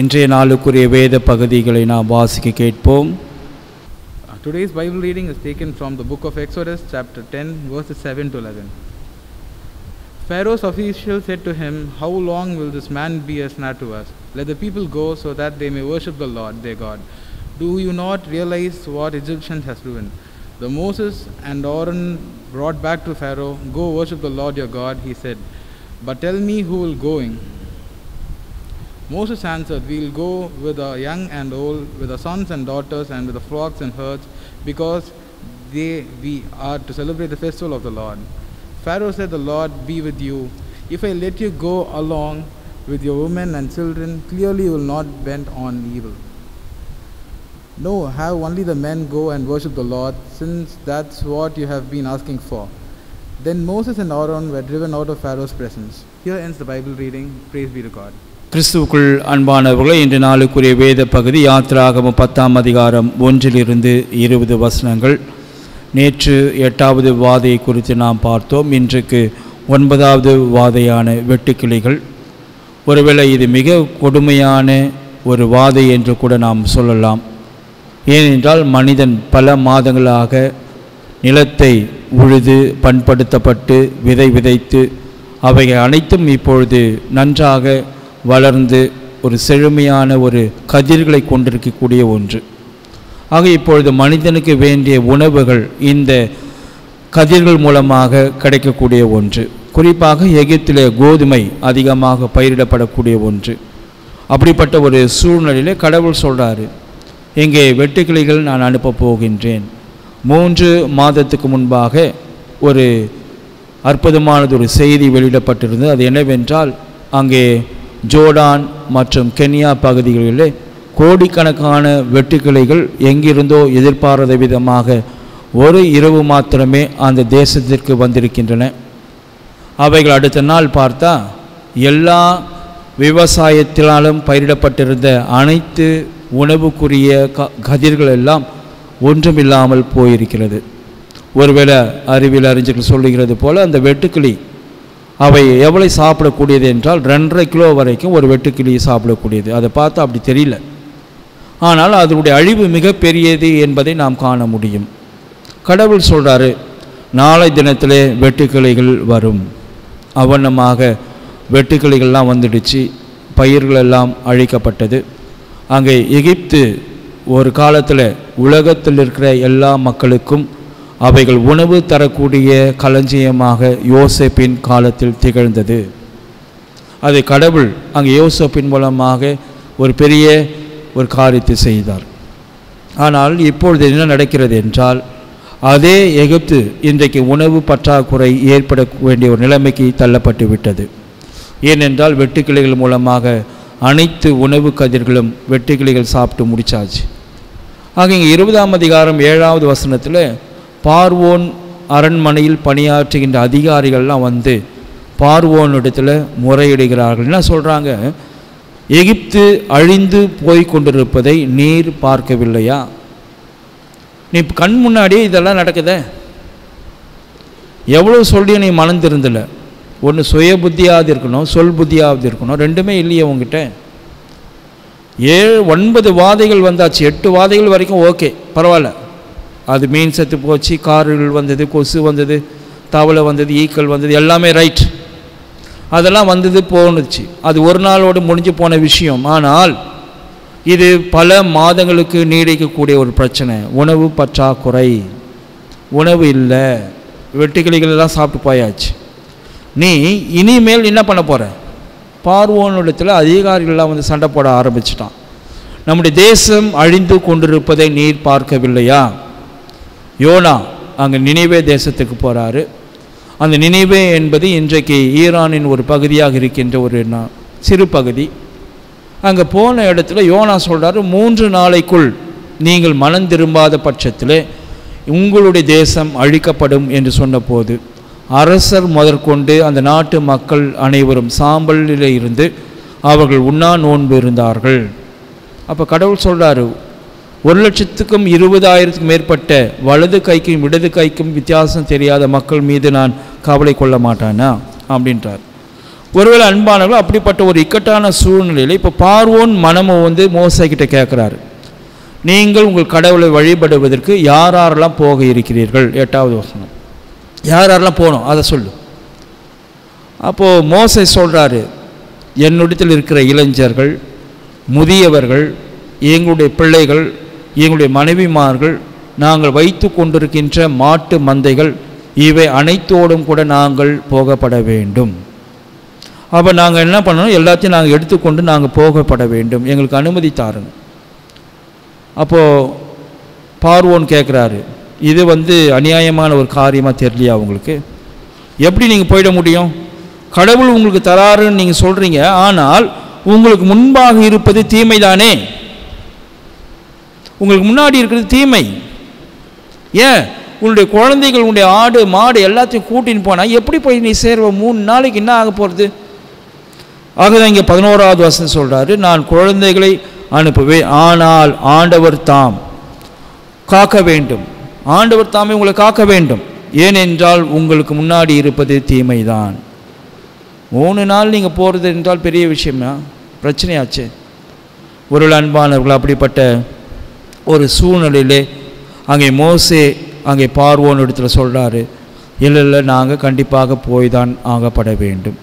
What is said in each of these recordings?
இன்றைய நாளுக்குரிய வேத பகுதிகளை நாம் வாசிக்க கேட்போம் Uh, Today's Bible reading is taken from the book of Exodus, chapter 10, verses 7 to 11. Pharaoh's officials said to him, How long will this man be a snare to us? Let the people go so that they may worship the Lord their God. Do you not realize what Egyptians has ruined? The Moses and Aaron brought back to Pharaoh, Go worship the Lord your God, he said. But tell me who will going. Moses answered, We will go with the young and old, with the sons and daughters, and with the flocks and herds, because they we are to celebrate the festival of the Lord. Pharaoh said, The Lord be with you. If I let you go along with your women and children, clearly you will not bend on evil. No, have only the men go and worship the Lord, since that's what you have been asking for. Then Moses and Aaron were driven out of Pharaoh's presence. Here ends the Bible reading. Praise be to God. கிறிஸ்துவுக்குள் அன்பானவர்களை இன்று நாளுக்குரிய வேத பகுதி யாத்திராகம பத்தாம் அதிகாரம் ஒன்றிலிருந்து இருபது வசனங்கள். நேற்று எட்டாவது வாதையை குறித்து நாம் பார்த்தோம். இன்றைக்கு ஒன்பதாவது வாதையான வெட்டுக்கிளிகள். ஒருவேளை இது மிக கொடுமையான ஒரு வாதை என்று கூட நாம் சொல்லலாம். ஏனென்றால் மனிதன் பல மாதங்களாக நிலத்தை உழுது பண்படுத்தப்பட்டு விதை விதைத்து அவைகள் அனைத்தும் இப்பொழுது நன்றாக வளர்ந்து ஒரு செழுமையான ஒரு கதிர்களை கொண்டிருக்கக்கூடிய ஒன்று. ஆக இப்பொழுது மனிதனுக்கு வேண்டிய உணவுகள் இந்த கதிர்கள் மூலமாக கிடைக்கக்கூடிய ஒன்று. குறிப்பாக எகிப்திலே கோதுமை அதிகமாக பயிரிடப்படக்கூடிய ஒன்று. அப்படிப்பட்ட ஒரு சூழ்நிலையிலே கடவுள் சொல்கிறாரு இங்கே வெட்டுக்கிளிகள் நான் அனுப்பப் போகின்றேன். மூன்று மாதத்துக்கு முன்பாக ஒரு அற்புதமானது ஒரு செய்தி வெளியிடப்பட்டிருந்தது. அது என்னவென்றால் அங்கே ஜோர்டான் மற்றும் கென்யா பகுதிகளிலே கோடிக்கணக்கான வெட்டுக்கிளைகள் எங்கிருந்தோ எதிர்பாராத விதமாக ஒரு இரவு மாத்திரமே அந்த தேசத்திற்கு வந்திருக்கின்றன. அவைகள் அடுத்த நாள் பார்த்தா எல்லா விவசாயத்தினாலும் பயிரிடப்பட்டிருந்த அனைத்து உணவுக்குரிய க கதிர்கள் எல்லாம் ஒன்றுமில்லாமல் போயிருக்கிறது. ஒருவேளை அறிவியல் அறிஞர்கள் சொல்லுகிறது போல் அந்த வெட்டுக்கிளி அவை எவ்வளோ சாப்பிடக்கூடியது என்றால் ரெண்டரை கிலோ வரைக்கும் ஒரு வெட்டுக்கிளியை சாப்பிடக்கூடியது. அதை பார்த்தா அப்படி தெரியல. ஆனால் அதனுடைய அழிவு மிகப்பெரியது என்பதை நாம் காண முடியும். கடவுள் சொல்கிறாரு நாளை தினத்திலே வெட்டுக்கிளிகள் வரும். அவனமாக வெட்டுக்கிளைகள்லாம் வந்துடுச்சு. பயிர்களெல்லாம் அழிக்கப்பட்டது. அங்கே எகிப்து ஒரு காலத்தில் உலகத்தில் இருக்கிற எல்லா மக்களுக்கும் அவைகள் உணவு தரக்கூடிய களஞ்சியமாக யோசப்பின் காலத்தில் திகழ்ந்தது. அதை கடவுள் அங்கே யோசப்பின் மூலமாக ஒரு பெரிய ஒரு காரியத்தை செய்தார். ஆனால் இப்பொழுது என்ன நடக்கிறது என்றால் அதே எகிப்து இன்றைக்கு உணவு பற்றாக்குறை ஏற்பட வேண்டிய ஒரு நிலைமைக்கு தள்ளப்பட்டு விட்டது. ஏனென்றால் வெட்டுக்கிளிகள் மூலமாக அனைத்து உணவு கதிர்களும் வெட்டுக்கிளிகள் சாப்பிட்டு முடிச்சாச்சு. ஆக இங்கே இருபதாம் அதிகாரம் ஏழாவது வசனத்தில் பார்வோன் அரண்மனையில் பணியாற்றுகின்ற அதிகாரிகள்லாம் வந்து பார்வோனிடத்தில் முறையிடுகிறார்கள். என்ன சொல்கிறாங்க எகிப்து அழிந்து போய் கொண்டிருப்பதை நீர் பார்க்கவில்லையா? நீ கண் முன்னாடியே இதெல்லாம் நடக்குத? எவ்வளோ சொல்லி நீ மணந்திருந்தில்ல ஒன்று சுய புத்தியாவது இருக்கணும் சொல் புத்தியாவது இருக்கணும் ரெண்டுமே இல்லையே உங்ககிட்ட ஏழு ஒன்பது வாதைகள் வந்தாச்சு. எட்டு வாதைகள் வரைக்கும் ஓகே பரவாயில்ல. அது மீன் செத்து போச்சு கார்கள் வந்தது கொசு வந்தது தவளை வந்தது ஈக்கள் வந்தது எல்லாமே ரைட் அதெல்லாம் வந்தது போணுச்சு. அது ஒரு நாளோடு முடிஞ்சு போன விஷயம். ஆனால் இது பல மாதங்களுக்கு நீடிக்கக்கூடிய ஒரு பிரச்சனை. உணவு பற்றாக்குறை. உணவு இல்லை. வெட்டுக்கிளிகளெல்லாம் சாப்பிட்டு போயாச்சு. நீ இனிமேல் என்ன பண்ண போகிற பார்வோனிடத்தில் அதிகாரிகள்லாம் வந்து சண்டை போட ஆரம்பிச்சிட்டான். நம்முடைய தேசம் அழிந்து கொண்டிருப்பதை நீர் பார்க்கவில்லையா? யோனா அங்கே நினைவே தேசத்துக்கு போகிறாரு அந்த நினைவே என்பது இன்றைக்கு ஈரானின் ஒரு பகுதியாக இருக்கின்ற ஒரு நா- சிறு பகுதி. அங்கே போன இடத்துல யோனா சொல்கிறாரு மூன்று நாளைக்குள் நீங்கள் மனம் திரும்பாத பட்சத்தில் உங்களுடைய தேசம் அழிக்கப்படும் என்று சொன்னபோது அரசர் முதற்கொண்டு அந்த நாட்டு மக்கள் அனைவரும் சாம்பலில் இருந்து அவர்கள் உண்ணா நோன்பு இருந்தார்கள். அப்போ கடவுள் சொல்கிறாரு ஒரு லட்சத்துக்கும் இருபதாயிரத்துக்கும் மேற்பட்ட வலது கைக்கும் இடது கைக்கும் வித்தியாசம் தெரியாத மக்கள் மீது நான் கவலை கொள்ள மாட்டானா? அப்படின்றார். ஒருவேளை அன்பானவர்கள் அப்படிப்பட்ட ஒரு இக்கட்டான சூழ்நிலையில் இப்போ பார்வோன் மனமும் வந்து மோசை கேட்குறாரு நீங்கள் உங்கள் கடவுளை வழிபடுவதற்கு யார் யாரெல்லாம் போக இருக்கிறீர்கள்? எட்டாவது வசனம். யார் யாரெல்லாம் போகணும்? அதை சொல்லு. அப்போது மோசை சொல்கிறாரு என்னிடத்தில் இருக்கிற இளைஞர்கள் முதியவர்கள் எங்களுடைய பிள்ளைகள் எங்களுடைய மனைவிமார்கள் நாங்கள் வைத்து கொண்டிருக்கின்ற மாட்டு மந்தைகள் இவை அனைத்தோடும் கூட நாங்கள் போகப்பட வேண்டும். அப்போ நாங்கள் என்ன பண்ணணும்? எல்லாத்தையும் நாங்கள் எடுத்துக்கொண்டு நாங்கள் போகப்பட வேண்டும். எங்களுக்கு அனுமதி தாருங்க. அப்போது பார்வோன் கேட்குறாரு இது வந்து அநியாயமான ஒரு காரியமாக தெரியலையா உங்களுக்கு? எப்படி நீங்கள் போயிட முடியும்? கடவுள் உங்களுக்கு தராருன்னு நீங்கள் சொல்கிறீங்க ஆனால் உங்களுக்கு முன்பாக இருப்பது தீமை தானே உங்களுக்கு முன்னாடி இருக்கிறது தீமை. ஏன்? உன்னுடைய குழந்தைகள் உன்னுடைய ஆடு மாடு எல்லாத்தையும் கூட்டின்னு போனால் எப்படி போய் நீ சேர்வ? மூணு நாளைக்கு என்ன ஆக போகிறது ஆகதான் இங்கே பதினோராவது வசனம் சொல்கிறாரு நான் குழந்தைகளை அனுப்புவேன். ஆனால் ஆண்டவர் தாம் காக்க வேண்டும். ஆண்டவர் தாமே உங்களை காக்க வேண்டும். ஏனென்றால் உங்களுக்கு முன்னாடி இருப்பது தீமை தான் மூணு நாள் நீங்கள் போகிறது என்றால் பெரிய விஷயமா? பிரச்சனையாச்சு. ஒரு அன்பானவர்கள் அப்படிப்பட்ட ஒரு சூழ்நிலையிலே அங்கே மோசே அங்கே பார்வோன் இடத்துல சொல்கிறாரு இல்லை இல்லை நாங்கள் கண்டிப்பாக போய் தான் ஆகப்பட வேண்டும்.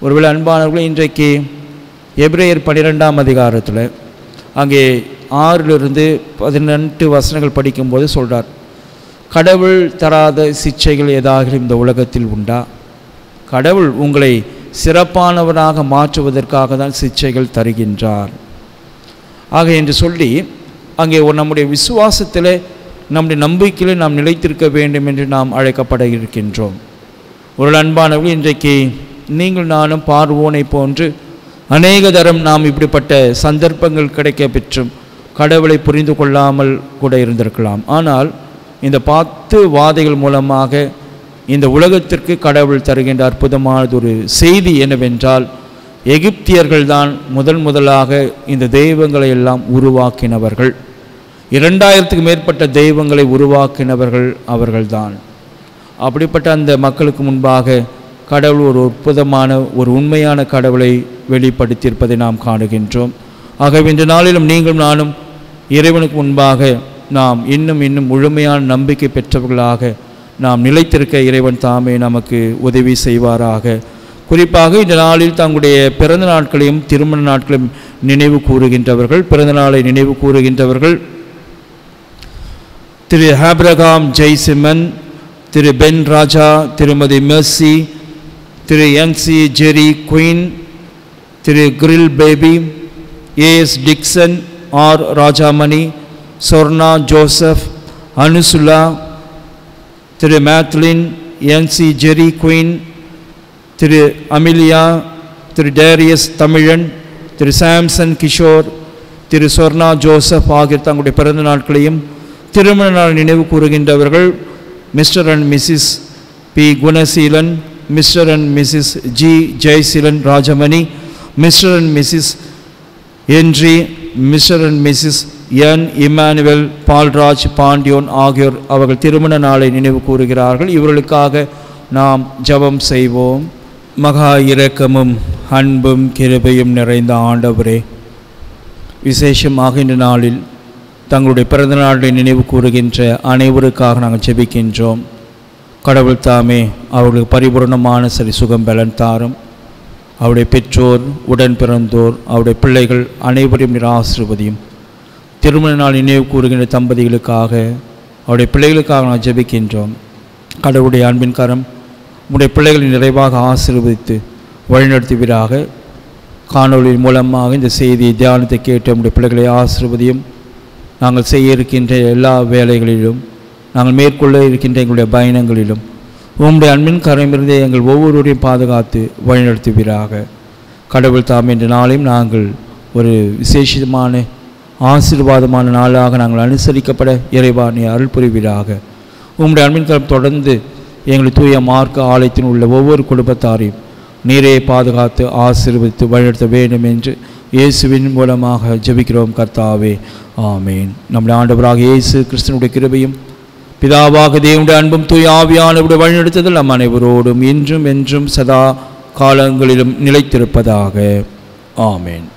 ஒருவேளை அன்பானவர்கள் இன்றைக்கு எப்ரேயர் பன்னிரெண்டாம் அதிகாரத்தில் அங்கே ஆறிலிருந்து பதினெட்டு வசனங்கள் படிக்கும்போது சொல்கிறார் கடவுள் தராத சிச்சைகள் ஏதாவது இந்த உலகத்தில் உண்டா? கடவுள் உங்களை சிறப்பானவராக மாற்றுவதற்காக தான் சிச்சைகள் தருகின்றார். ஆக என்று சொல்லி அங்கே நம்முடைய விசுவாசத்தில் நம்முடைய நம்பிக்கையில் நாம் நிலைத்திருக்க வேண்டும் என்று நாம் அழைக்கப்பட இருக்கின்றோம். ஒரு அன்பானவர்கள் இன்றைக்கு நீங்கள் நானும் பார்வோனை போன்று அநேக தரம் நாம் இப்படிப்பட்ட சந்தர்ப்பங்கள் கிடைக்க பெற்றும் கடவுளை புரிந்து கொள்ளாமல் கூட இருந்திருக்கலாம். ஆனால் இந்த பத்து வாதைகள் மூலமாக இந்த உலகத்திற்கு கடவுள் தருகின்ற அற்புதமானது ஒரு செய்தி என்னவென்றால் எகிப்தியர்கள்தான் முதன் முதலாக இந்த தெய்வங்களை எல்லாம் உருவாக்கினவர்கள். இரண்டாயிரத்துக்கு மேற்பட்ட தெய்வங்களை உருவாக்கினவர்கள் அவர்கள்தான். அப்படிப்பட்ட அந்த மக்களுக்கு முன்பாக கடவுள் ஒரு அற்புதமான ஒரு உண்மையான கடவுளை வெளிப்படுத்தியிருப்பதை நாம் காணுகின்றோம். ஆகவே இன்று நாளிலும் நீங்களும் நானும் இறைவனுக்கு முன்பாக நாம் இன்னும் இன்னும் முழுமையான நம்பிக்கை பெற்றவர்களாக நாம் நிலைத்திருக்க இறைவன் தாமே நமக்கு உதவி செய்வாராக. குறிப்பாக இந்த நாளில் தங்களுடைய பிறந்த நாட்களையும் திருமண நாட்களையும் நினைவு கூறுகின்றவர்கள் பிறந்த நாளை நினைவு கூறுகின்றவர்கள். திரு ஹாப்ரகாம் ஜெய்சிமன் திரு பென் ராஜா திருமதி மெர்சி திரு NC Jerry Queen Thiru Cyril Baby A S Dixon R Rajamani Sorna Joseph Anusula Thiru Madeline N C Jerry Queen Thiru Amelia திரு டேரியஸ் தமிழன் திரு சாம்சன் கிஷோர் திரு சொர்ணா ஜோசப் ஆகிய தங்களுடைய பிறந்த நாட்களையும் திருமண நாள் நினைவு கூறுகின்றவர்கள் Mr and Mrs P. Gunaseelan Mr and Mrs G. Jayaseelan Rajamani Mr and Mrs Henry Mr and Mrs N. Emmanuel Paulraj Pandiyan ஆகியோர் அவர்கள் திருமண நாளை நினைவு கூறுகிறார்கள். இவர்களுக்காக நாம் ஜபம் செய்வோம். மகா இரக்கமும் அன்பும் கிருபையும் நிறைந்த ஆண்டவரே. விசேஷமாக இந்த நாளில் தங்களுடைய பிறந்த நாளை நினைவு கூறுகின்ற அனைவருக்காக நாங்கள் ஜெபிக்கின்றோம். கடவுள் தாமே அவர்களுக்கு பரிபூர்ணமான சரி சுகம் பலன் தாரும். அவருடைய பெற்றோர் உடன் பிறந்தோர் அவருடைய பிள்ளைகள் அனைவரையும் நீர் திருமண நாள் நினைவு கூறுகின்ற தம்பதிகளுக்காக அவருடைய பிள்ளைகளுக்காக நாங்கள் ஜெபிக்கின்றோம். கடவுளுடைய அன்பின் கரம் உடைய பிள்ளைகளை நிறைவாக ஆசீர்வதித்து வழிநடத்துவீராக. காணொலியின் மூலமாக இந்த செய்தியை தியானத்தை கேட்டு நம்முடைய பிள்ளைகளை ஆசிர்வதியும். நாங்கள் செய்ய இருக்கின்ற எல்லா வேலைகளிலும் நாங்கள் மேற்கொள்ள இருக்கின்ற எங்களுடைய பயணங்களிலும் உம்முடைய அன்பின் கரமிருந்தே எங்கள் ஒவ்வொருவரையும் பாதுகாத்து வழிநடத்துவீராக. கடவுள் தாம் என்ற நாளையும் நாங்கள் ஒரு விசேஷமான ஆசீர்வாதமான நாளாக நாங்கள் அனுசரிக்கப்பட இறைவா நீ அருள் புரிவீராக. உம்முடைய அன்பின் கரம் தொடர்ந்து எங்கள் தூய மார்க்க ஆலயத்தில் உள்ள ஒவ்வொரு குடும்பத்தாரையும் நீரே பாதுகாத்து ஆசீர்வதித்து வழிநடத்த வேண்டும் என்று இயேசுவின் மூலமாக ஜெபிக்கிறோம் கர்த்தாவே. ஆமேன். நம்முடைய ஆண்டவராக இயேசு கிறிஸ்தனுடைய கிருபையும் பிதாவாக தேவனுடைய அன்பும் தூய் ஆவியானவருடைய வழிநடத்துதல் நம் அனைவரோடும் இன்றும் என்றும் சதா காலங்களிலும் நிலைத்திருப்பதாக. ஆமேன்.